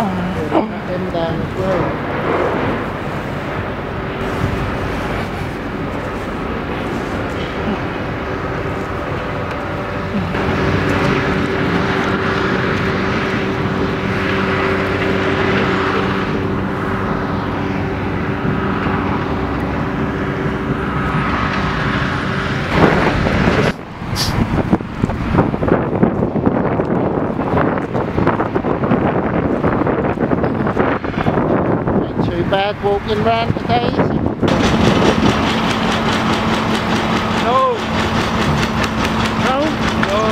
Maganda. Too walking round today, is it? No, No? no.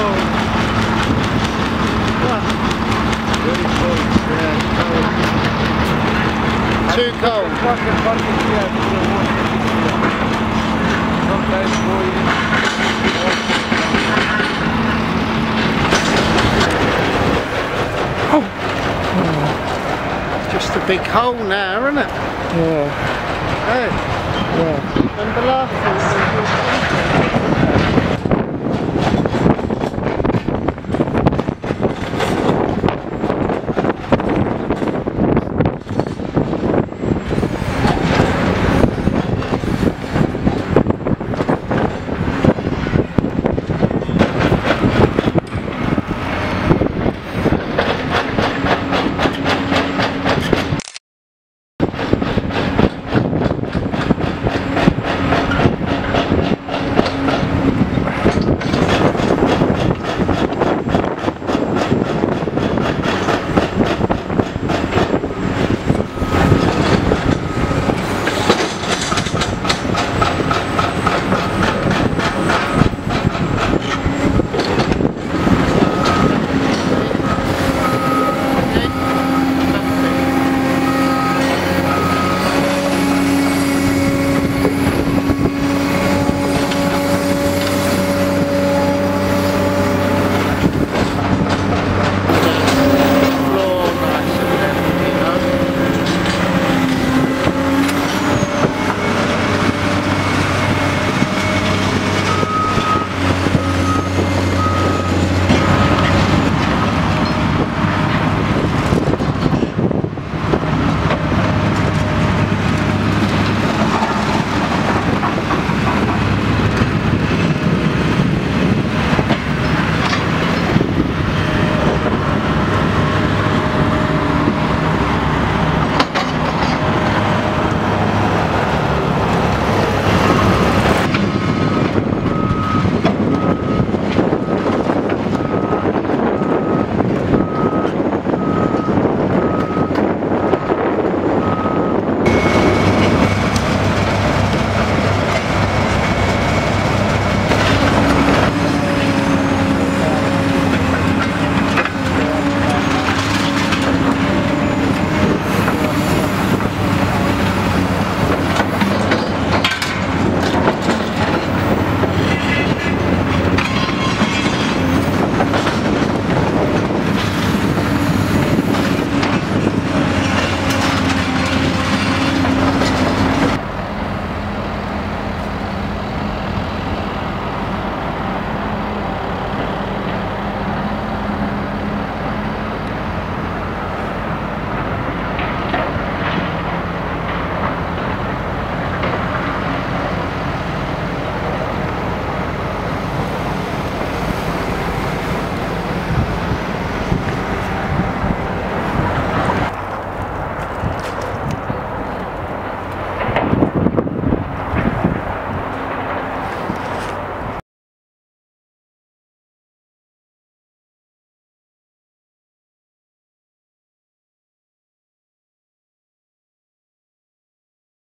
What? Very cold. Yeah. Too cold. Fucking fucking yeah, to the water. Sometimes boiling. Just a big hole now, isn't it? Yeah, Hey, yeah. remember last